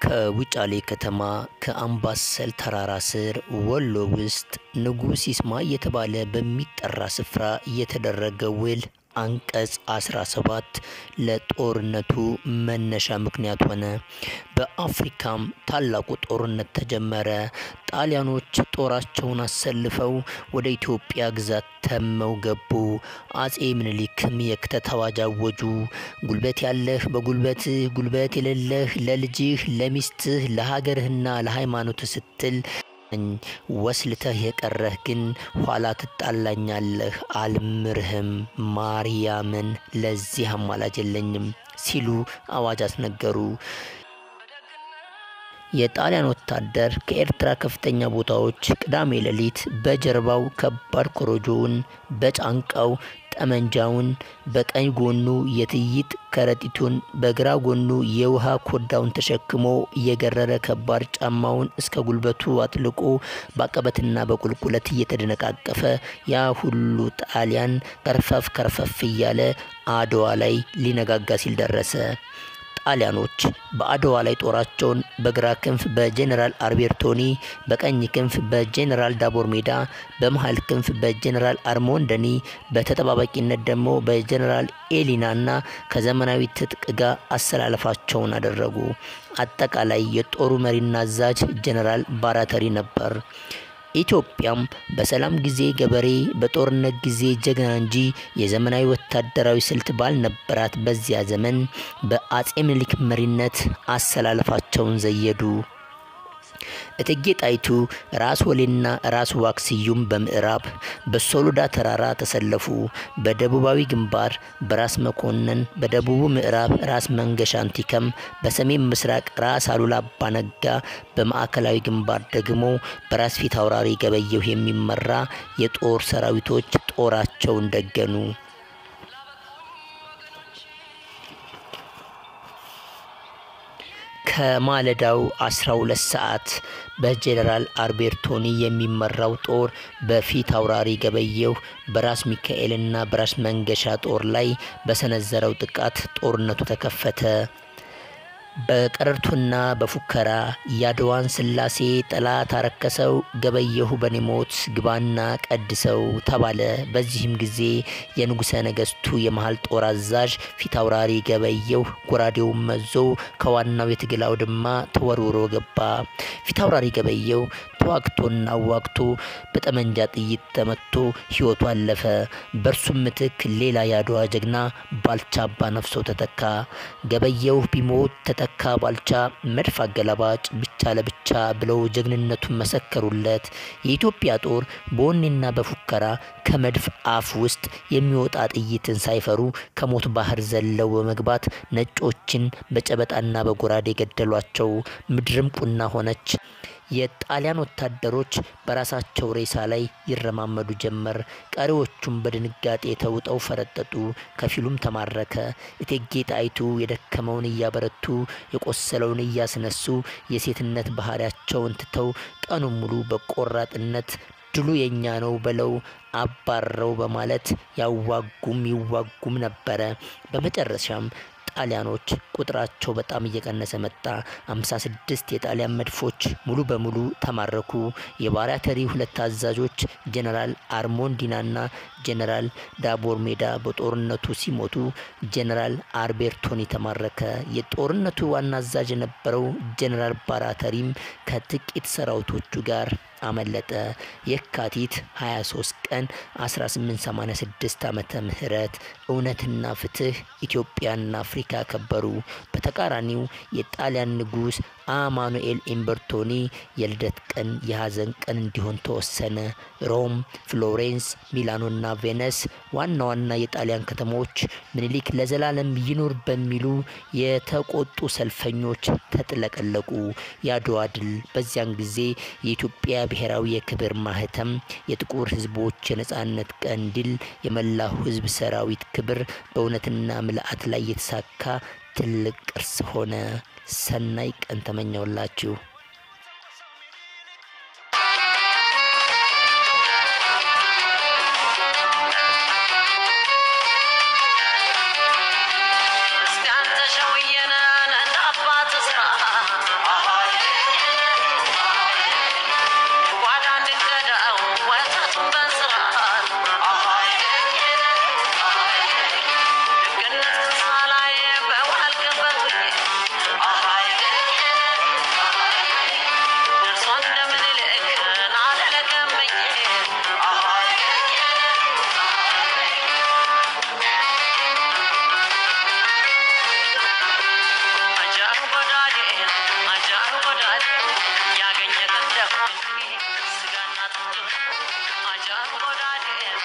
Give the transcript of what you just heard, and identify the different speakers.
Speaker 1: ከውጫሌ ከተማ ከአምባሰል ተራራ ስር ወሎ ውስጥ ንጉሥ ይስማ እየተባለ በሚጠራ ስፍራ የተደረገ ውል አንቀጽ 17 ለጦርነቱ መነሻ ምክንያት ሆነ። በአፍሪካም ታላቁ ጦርነት ተጀመረ። ጣሊያኖች ጦራቸውን አሰልፈው ወደ ኢትዮጵያ ግዛት ተመው ገቡ። አጼ ምኒልክም የክተት አዋጅ አወጁ። ጉልበት ያለህ በጉልበትህ፣ ጉልበት የሌለህ ለልጅህ፣ ለሚስትህ፣ ለሀገርህና ለሃይማኖትህ ስትል ወስልተህ የቀረህ ግን ኋላ ትጣላኛለህ፣ አልምርህም፣ ማርያምን ለዚህ አማላጅ የለኝም ሲሉ አዋጅ አስነገሩ። የጣሊያን ወታደር ከኤርትራ ከፍተኛ ቦታዎች ቅዳሜ ሌሊት በጀርባው ከባድ ኮረጆውን፣ በጫንቃው ጠመንጃውን፣ በቀኝ ጎኑ የጥይት ከረጢቱን፣ በግራ ጎኑ የውሃ ኮዳውን ተሸክሞ እየገረረ ከባድ ጫማውን እስከ ጉልበቱ አጥልቆ በአቀበትና በቁልቁለት እየተደነቃቀፈ ያ ሁሉ ጣሊያን ከርፈፍ ከርፈፍ እያለ አድዋ ላይ ሊነጋጋ ሲል ደረሰ። ጣሊያኖች በአድዋ ላይ ጦራቸውን በግራ ክንፍ በጄኔራል አርቤርቶኒ፣ በቀኝ ክንፍ በጄኔራል ዳቦር ሜዳ፣ በመሀል ክንፍ በጄኔራል አርሞንደኒ፣ በተጠባባቂነት ደግሞ በጄኔራል ኤሊናና ከዘመናዊ ትጥቅ ጋር አሰላለፋቸውን አደረጉ። አጠቃላይ የጦሩ መሪና አዛዥ ጄኔራል ባራተሪ ነበር። ኢትዮጵያም በሰላም ጊዜ ገበሬ በጦርነት ጊዜ ጀግና እንጂ የዘመናዊ ወታደራዊ ስልት ባልነበራት በዚያ ዘመን በአጼ ምኒልክ መሪነት አሰላለፋቸውን ዘየዱ። እቴጌ ጣይቱ ራስ ወሌና ራስ ዋክስዩም በምዕራብ በሶሎዳ ተራራ ተሰለፉ። በደቡባዊ ግንባር በራስ መኮንን፣ በደቡቡ ምዕራብ ራስ መንገሻ አንቲከም፣ በሰሜን ምስራቅ ራስ አሉላ አባነጋ፣ በማዕከላዊ ግንባር ደግሞ በራስ ፊት አውራሪ ገበየሁ የሚመራ የጦር ሰራዊቶች ጦራቸውን ደገኑ። ከማለዳው 12 ሰዓት በጄኔራል አርቤርቶኒ የሚመራው ጦር በፊት አውራሪ ገበየሁ በራስ ሚካኤልና በራስ መንገሻ ጦር ላይ በሰነዘረው ጥቃት ጦርነቱ ተከፈተ። በቀረርቶና በፉከራ የአድዋን ስላሴ ጠላት አረከሰው፣ ገበየሁ በኔ ሞት ግባና ቀድሰው ተባለ። በዚህም ጊዜ የንጉሠ ነገሥቱ የመሀል ጦር አዛዥ ፊት አውራሪ ገበየሁ ጎራዴውን መዞ ከዋናው የትግል አውድማ ተወርውሮ ገባ። ፊት አውራሪ ገበየሁ ተዋግቶና አዋግቶ በጠመንጃ ጥይት ተመቶ ሕይወቱ አለፈ። በእርሱም ምትክ ሌላ የአድዋ ጀግና ባልቻ አባ ነፍሶ ተተካ። ገበየሁ ቢሞት ተተካ ባልቻ መድፍ አገላባጭ ብቻ ለብቻ ብለው ጀግንነቱን መሰከሩለት። የኢትዮጵያ ጦር በወኔና በፉከራ ከመድፍ አፍ ውስጥ የሚወጣ ጥይትን ሳይፈሩ ከሞት ባህር ዘለው በመግባት ነጮችን በጨበጣና በጎራዴ ገደሏቸው። ምድርም ቁና ሆነች። የጣሊያን ወታደሮች በራሳቸው ሬሳ ላይ ይረማመዱ ጀመር። ቀሪዎቹም በድንጋጤ ተውጠው ፈረጠጡ፣ ከፊሉም ተማረከ። እቴጌ ጣይቱ የደከመውን እያበረቱ የቆሰለውን እያስነሱ የሴትነት ባህሪያቸውን ትተው ቀኑን ሙሉ በቆራጥነት ድሉ የኛ ነው በለው አባረው በማለት ያዋጉም ይዋጉም ነበረ። በመጨረሻም ጣሊያኖች ቁጥራቸው በጣም እየቀነሰ መጣ። 56 የጣሊያን መድፎች ሙሉ በሙሉ ተማረኩ። የባራተሪ ሁለት አዛዦች ጄኔራል አርሞንዲናና ጄኔራል ዳቦር ሜዳ በጦርነቱ ሲሞቱ፣ ጄኔራል አርቤርቶኒ ተማረከ። የጦርነቱ ዋና አዛዥ የነበረው ጄኔራል ባራተሪም ከጥቂት ሰራዊቶቹ ጋር አመለጠ። የካቲት 23 ቀን 1886 ዓመተ ምህረት እውነትና ፍትህ ኢትዮጵያና አፍሪካ ከበሩ። በተቃራኒው የጣሊያን ንጉሥ አማኑኤል ኢምበርቶኒ የልደት ቀን የሐዘን ቀን እንዲሆን ተወሰነ። ሮም፣ ፍሎሬንስ፣ ሚላኖና ቬነስ ዋና ዋና የጣሊያን ከተሞች ምኒልክ ለዘላለም ይኑር በሚሉ የተቆጡ ሰልፈኞች ተጥለቀለቁ። የአድዋ ድል በዚያን ጊዜ የኢትዮጵያ ብሔራዊ የክብር ማህተም፣ የጥቁር ሕዝቦች የነጻነት ቀንዲል፣ የመላው ሕዝብ ሰራዊት ክብር በእውነትና ምልአት ላይ የተሳካ ትልቅ ቅርስ ሆነ። ሰናይ ቀን ተመኘውላችሁ። Yağmur anne